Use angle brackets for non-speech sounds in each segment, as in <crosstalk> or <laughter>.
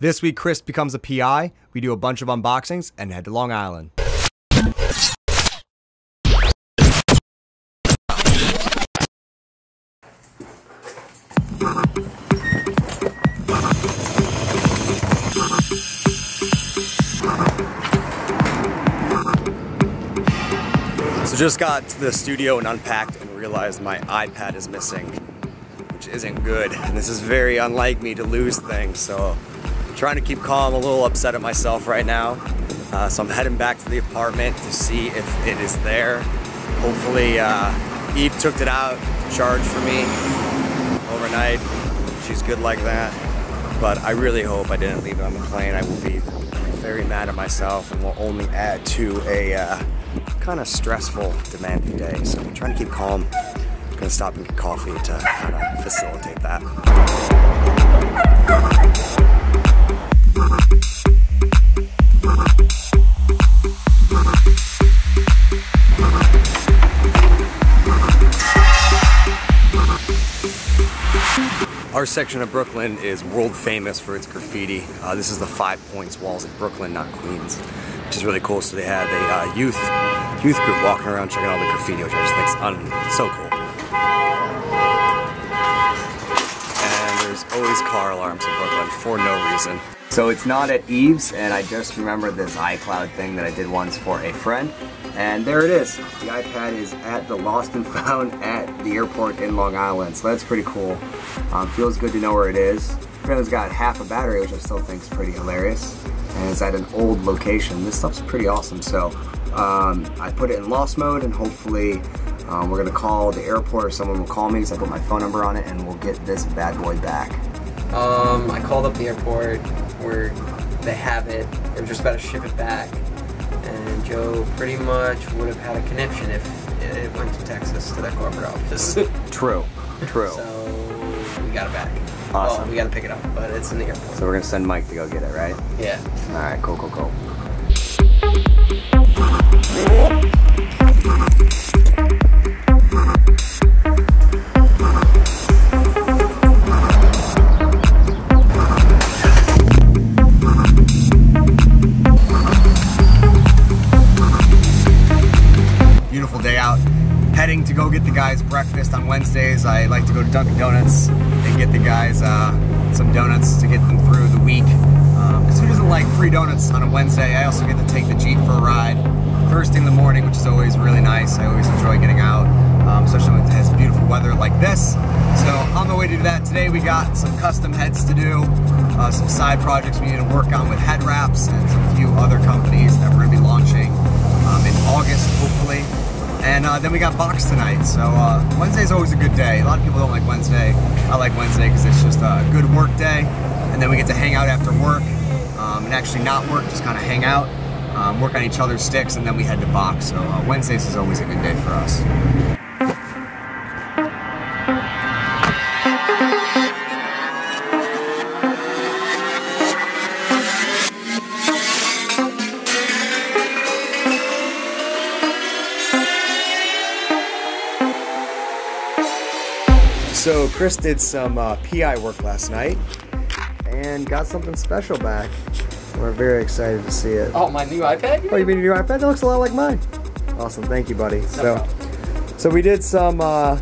This week, Chris becomes a PI. We do a bunch of unboxings and head to Long Island. So just got to the studio and unpacked and realized my iPad is missing, which isn't good. And this is very unlike me to lose things, so trying to keep calm, a little upset at myself right now. Uh, so I'm heading back to the apartment to see if it is there. Hopefully uh, Eve took it out charged for me overnight. She's good like that. But I really hope I didn't leave it on the plane. I will be very mad at myself and will only add to a uh, kind of stressful, demanding day. So I'm trying to keep calm. I'm gonna stop and get coffee to kind of facilitate that. Our section of Brooklyn is world famous for its graffiti. Uh, this is the Five Points walls in Brooklyn, not Queens, which is really cool. So they had a uh, youth youth group walking around checking all the graffiti, which I just think is so cool. There's always car alarms in Brooklyn for no reason. So it's not at Eve's, and I just remembered this iCloud thing that I did once for a friend. And there it is. The iPad is at the Lost and <laughs> Found at the airport in Long Island. So that's pretty cool. Um, feels good to know where it is. Apparently it's got half a battery, which I still think is pretty hilarious. And it's at an old location. This stuff's pretty awesome. So um, I put it in lost mode and hopefully um, we're gonna call the airport or someone will call me because I put my phone number on it and we'll get this bad boy back. Um, I called up the airport where they have it. They're just about to ship it back. And Joe pretty much would have had a conniption if it went to Texas to their corporate office. <laughs> True, true. so we got it back. Awesome. Well, we got to pick it up, but it's in the airport. So we're gonna send Mike to go get it, right? yeah. All right, cool, cool, cool. Especially when it has beautiful weather like this. So on the way to do that, today we got some custom heads to do, uh, some side projects we need to work on with head wraps and a few other companies that we're to be launching um, in August, hopefully. And uh, then we got box tonight. So uh, Wednesday's always a good day. A lot of people don't like Wednesday. I like Wednesday because it's just a good work day. And then we get to hang out after work um, and actually not work, just kind of hang out, um, work on each other's sticks, and then we head to box. So uh, Wednesdays is always a good day for us. Chris did some uh, PI work last night and got something special back. We're very excited to see it. Oh, my new iPad? Oh, you mean your new iPad? That looks a lot like mine. Awesome, thank you, buddy. so, so we did some uh,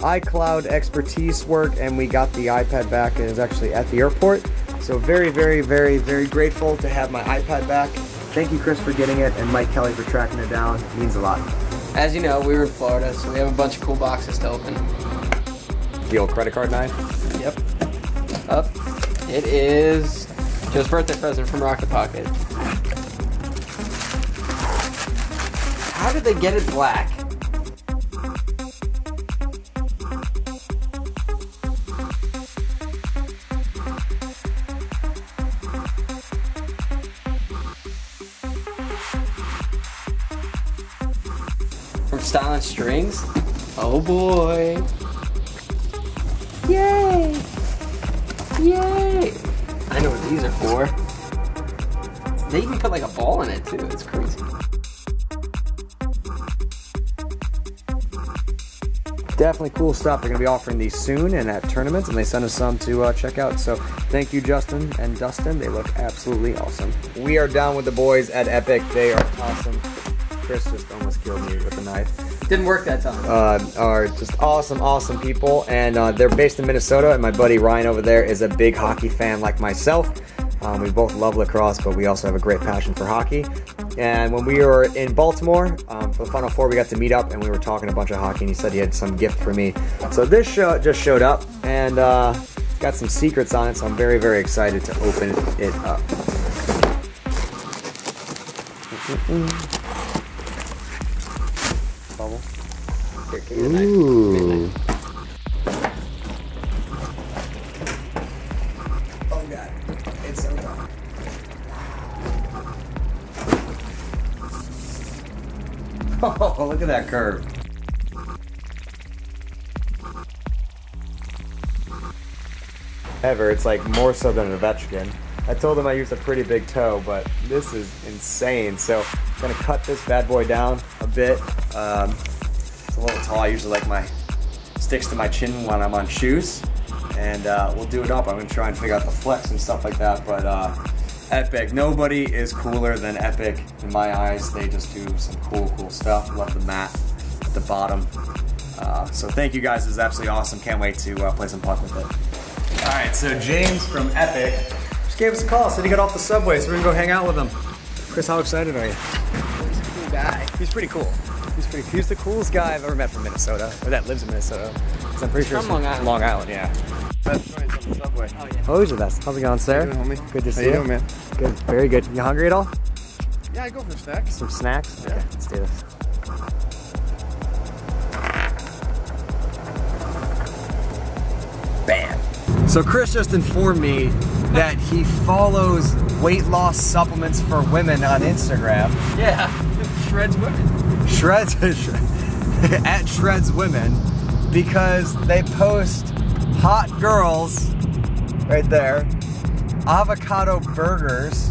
iCloud expertise work, and we got the iPad back, and it's actually at the airport. So very, very, very, very grateful to have my iPad back. Thank you, Chris, for getting it, and Mike Kelly for tracking it down. It means a lot. As you know, we were in Florida, so we have a bunch of cool boxes to open. The old credit card knife. Yep. Up. It is Joe's birthday present from Rock-It Pocket. How did they get it black? From Stylin' Strings? Oh boy. Yay! Yay! I know what these are for. They even put like a ball in it too. It's crazy. definitely cool stuff. They're going to be offering these soon and at tournaments, and they sent us some to uh, check out. So thank you, Justin and Dustin. They look absolutely awesome. We are down with the boys at Epoch. They are awesome. Chris just almost killed me with a knife. Didn't work that time. Uh, are just awesome, awesome people, and uh, they're based in Minnesota. And my buddy Ryan over there is a big hockey fan like myself. Um, we both love lacrosse, but we also have a great passion for hockey. And when we were in Baltimore um, for the Final Four, we got to meet up and we were talking a bunch of hockey. And he said he had some gift for me. So this show just showed up and uh, got some secrets on it. So I'm very, very excited to open it up. Bubble. Ooh. Oh god, it's so dark. Oh, look at that curve. Ever, it's like more so than an Ovechkin. I told him I used a pretty big toe, but this is insane. So, I'm gonna cut this bad boy down a bit. Um, it's a little tall. I usually like my sticks to my chin when I'm on shoes, and uh, we'll do it up. I'm gonna try and figure out the flex and stuff like that. But uh, Epoch, nobody is cooler than Epoch in my eyes. They just do some cool, cool stuff. Love the mat at the bottom. Uh, so thank you guys. This is absolutely awesome. Can't wait to uh, play some puck with it. All right, so James from Epoch just gave us a call. Said he got off the subway, so we're gonna go hang out with him. Chris, how excited are you? He's a Cool guy. He's pretty cool. He's pretty. He's the coolest guy I've ever met from Minnesota, or that lives in Minnesota. 'Cause I'm pretty sure From it's Long Island. Long Island, yeah. Best choice on the subway. Oh yeah. Oh, he's with us. How's it going, sir? How you doing, homie? Good to How see you you. doing, man? Good. Very good. You hungry at all? Yeah, I go for snacks. Some snacks? Yeah. Okay, let's do this. Bam. So Chris just informed me that he follows weight loss supplements for women on Instagram. Yeah. <laughs> Shreds women. Shreds <laughs> at Shreds Women because they post hot girls right there, avocado burgers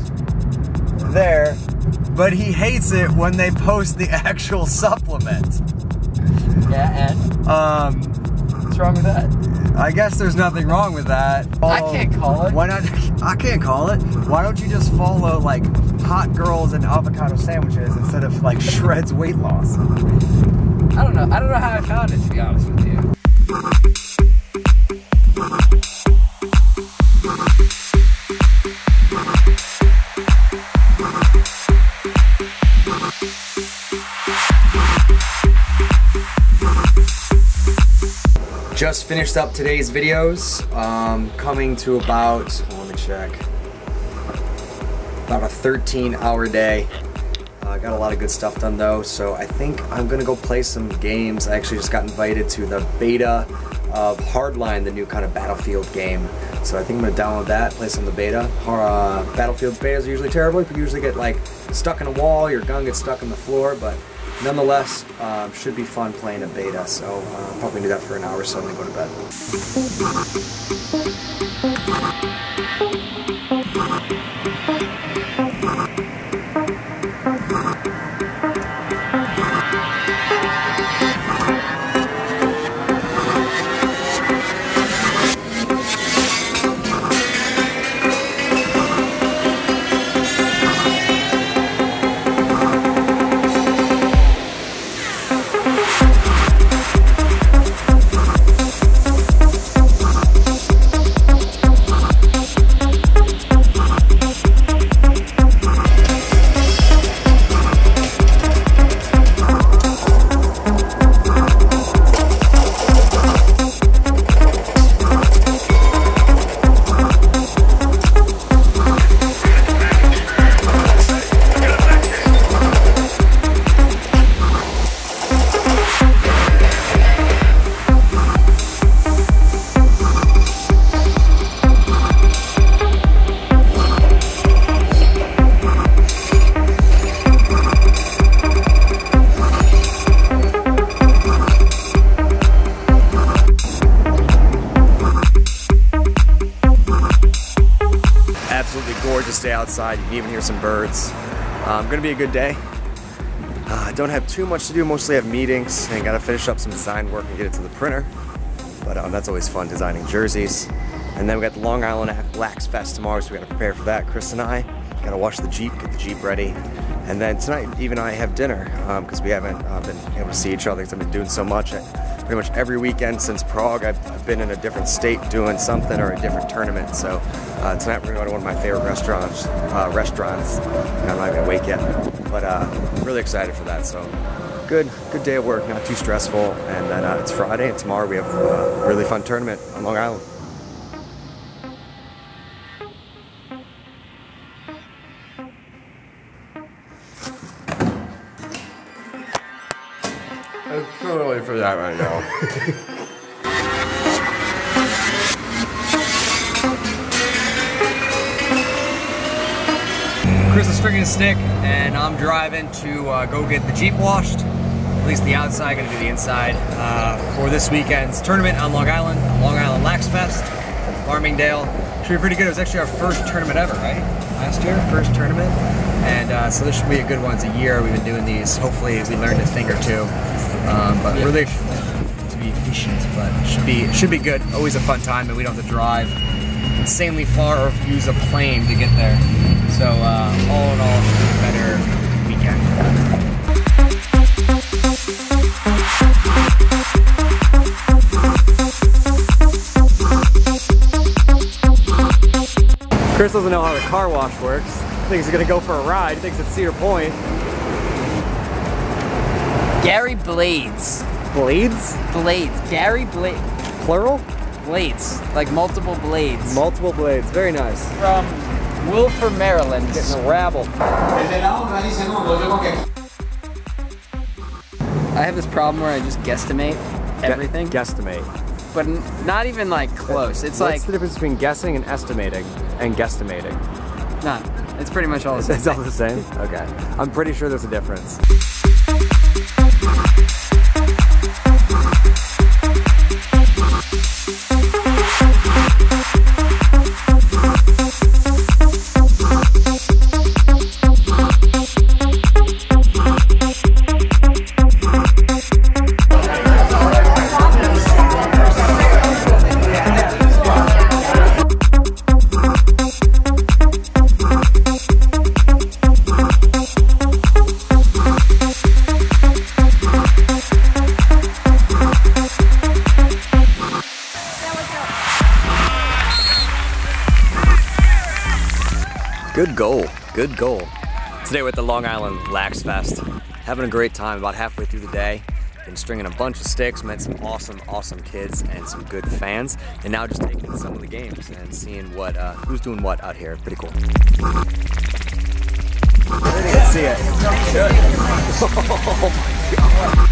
there, but he hates it when they post the <laughs> actual supplement. Yeah, and Um, what's wrong with that? I guess there's nothing wrong with that. I can't call it. Why not? <laughs> I can't call it. Why don't you just follow like hot girls and avocado sandwiches instead of like Shreds weight loss? I don't know. I don't know how I found it to be honest with you. Just finished up today's videos. Um, coming to about, let me check, about a 13 hour day. Uh, got a lot of good stuff done though, so I think I'm gonna go play some games. I actually just got invited to the beta of Hardline, the new kind of Battlefield game. So I think I'm gonna download that, play some of the beta. Uh, Battlefield's betas are usually terrible. You usually get like stuck in a wall, your gun gets stuck in the floor, but nonetheless, uh, should be fun playing a beta. So uh, probably do that for an hour or so and then go to bed. Even hear some birds. Um, gonna be a good day. Uh, don't have too much to do, mostly have meetings and gotta finish up some design work and get it to the printer. But um, that's always fun, designing jerseys. And then we got the Long Island Lax Fest tomorrow, so we gotta prepare for that. Chris and I gotta wash the Jeep, get the Jeep ready. And then tonight, Eve and I have dinner because um, we haven't uh, been able to see each other because I've been doing so much. I, pretty much every weekend since Prague, I've, I've, been in a different state doing something or a different tournament. So uh, tonight we're going to one of my favorite restaurants. Uh, restaurants. I'm not even awake yet, but uh, really excited for that. So good, good day of work, not too stressful. And then uh, it's Friday, and tomorrow we have a really fun tournament on Long Island. Is stringing a stick, and I'm driving to uh, go get the Jeep washed. At least the outside, gonna do the inside uh, for this weekend's tournament on Long Island, Long Island Lax Fest, Farmingdale. Should be pretty good. It was actually our first tournament ever, right? Last year, first tournament. And uh, so this should be a good one. It's a year we've been doing these. Hopefully we learned a thing or two. Um, but really to be efficient, but should be should be good. Always a fun time, and we don't have to drive insanely far or use a plane to get there. So uh, all in all, should be a better weekend. Chris doesn't know how the car wash works. Thinks he's gonna go for a ride. Thinks it's Cedar Point. Gary Blades. Blades? Blades. Gary Blades. Plural? Blades. Like multiple blades. Multiple blades. Very nice. From Wilfer, Maryland. Getting a rabble. I have this problem where I just guesstimate everything, Guesstimate. but n- not even like close. It's What's like the difference between guessing and estimating and guesstimating? not. It's pretty much all the <laughs> same. It's all the same? Okay. I'm pretty sure there's a difference. Good goal. Good goal. Today we're at the Long Island Lax Fest. Having a great time about halfway through the day. Been stringing a bunch of sticks, met some awesome, awesome kids and some good fans. And now just taking some of the games and seeing what uh, who's doing what out here. Pretty cool. I didn't see it. <laughs> Oh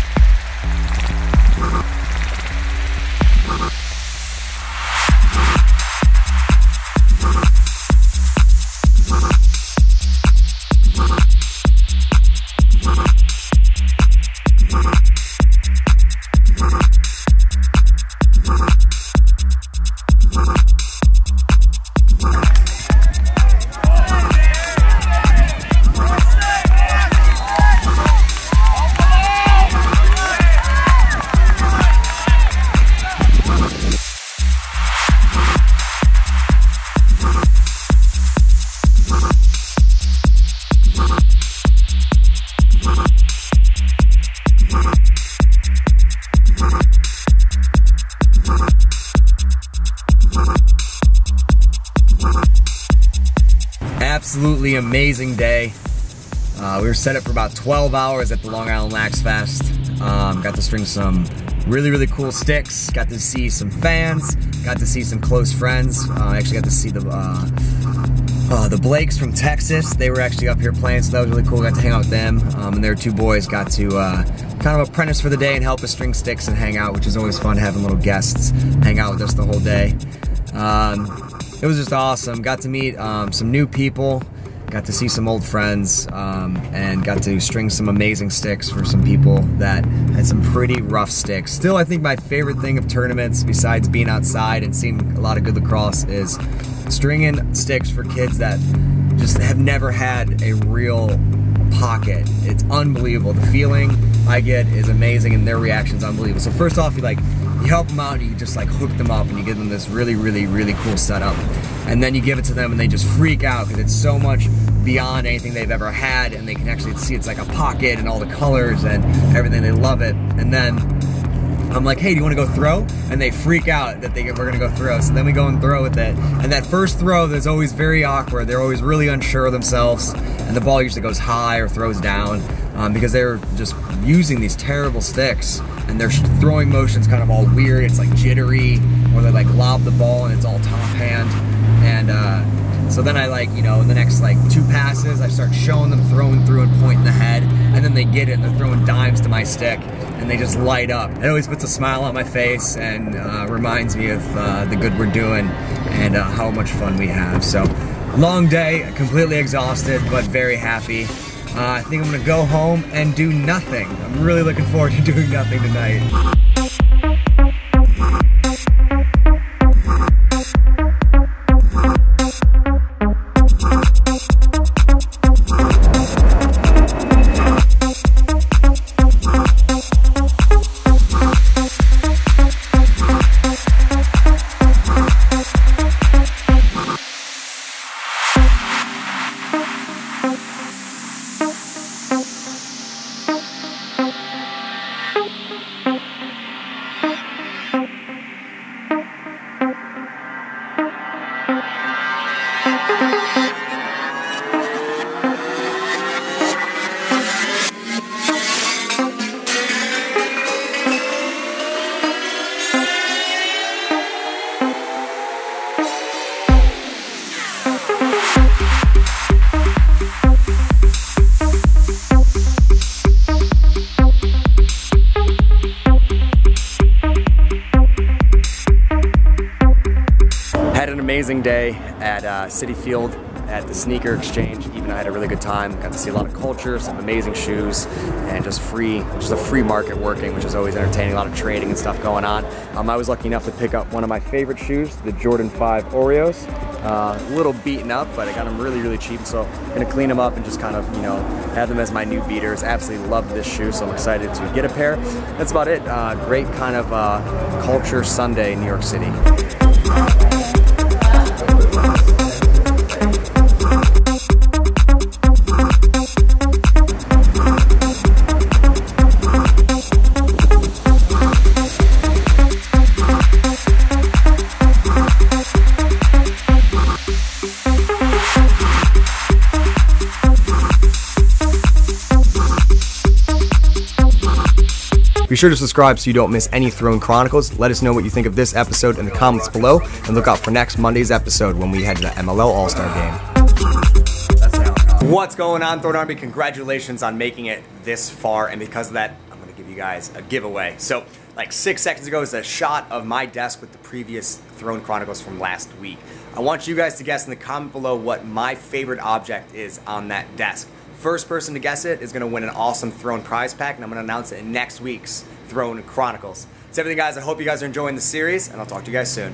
absolutely amazing day. Uh, we were set up for about 12 hours at the Long Island Lax Fest. Um, got to string some really, really cool sticks. Got to see some fans. Got to see some close friends. Uh, I actually got to see the uh, uh, the Blakes from Texas. They were actually up here playing, so that was really cool. Got to hang out with them. Um, and their two boys got to uh, kind of apprentice for the day and help us string sticks and hang out, which is always fun having little guests hang out with us the whole day. Um, it was just awesome. Got to meet um, some new people, got to see some old friends, um, and got to string some amazing sticks for some people that had some pretty rough sticks. Still, I think my favorite thing of tournaments, besides being outside and seeing a lot of good lacrosse, is stringing sticks for kids that just have never had a real pocket. It's unbelievable. The feeling I get is amazing, and their reaction's unbelievable. So first off, you like you help them out, you just like hook them up, and you give them this really, really, really cool setup, and then you give it to them, and they just freak out because it's so much beyond anything they've ever had, and they can actually see it's like a pocket and all the colors and everything. They love it, and then I'm like, hey, do you want to go throw? And they freak out that they, we're going to go throw. So then we go and throw with it. And that first throw is always very awkward. They're always really unsure of themselves. And the ball usually goes high or throws down um, because they're just using these terrible sticks. And their throwing motion's kind of all weird. It's like jittery, or they like lob the ball and it's all top hand. And uh, so then I like, you know, in the next like two passes, I start showing them throwing through and pointing the head. And then they get it and they're throwing dimes to my stick and they just light up. It always puts a smile on my face and uh, reminds me of uh, the good we're doing and uh, how much fun we have. So, long day, completely exhausted, but very happy. Uh, I think I'm gonna go home and do nothing. I'm really looking forward to <laughs> doing nothing tonight. Amazing day at uh, Citi Field at the Sneaker Exchange. Even I had a really good time. Got to see a lot of culture, some amazing shoes, and just free, just a free market working, which is always entertaining. A lot of trading and stuff going on. Um, I was lucky enough to pick up one of my favorite shoes, the Jordan 5 Oreos. Uh, a little beaten up, but I got them really, really cheap. So I'm gonna clean them up and just kind of, you know, have them as my new beaters. Absolutely love this shoe, so I'm excited to get a pair. That's about it. Uh, great kind of uh, culture Sunday in New York City. Sure to subscribe so you don't miss any Throne Chronicles. Let us know what you think of this episode in the comments below, and look out for next Monday's episode when we head to the MLL All Star Game. What's going on, Throne Army? Congratulations on making it this far, and because of that, I'm going to give you guys a giveaway. So, like six seconds ago is a shot of my desk with the previous Throne Chronicles from last week. I want you guys to guess in the comment below what my favorite object is on that desk. First person to guess it is going to win an awesome Throne prize pack, and I'm going to announce it in next week's Throne Chronicles. That's everything, guys. I hope you guys are enjoying the series, and I'll talk to you guys soon.